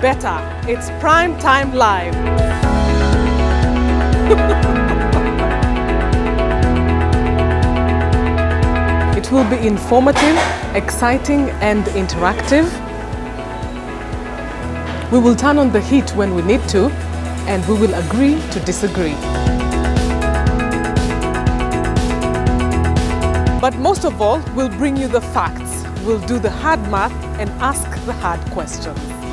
better. It's Prime Time Live. it will be informative, exciting, and interactive. We will turn on the heat when we need to, and we will agree to disagree. But most of all, we'll bring you the facts. We'll do the hard math and ask the hard questions.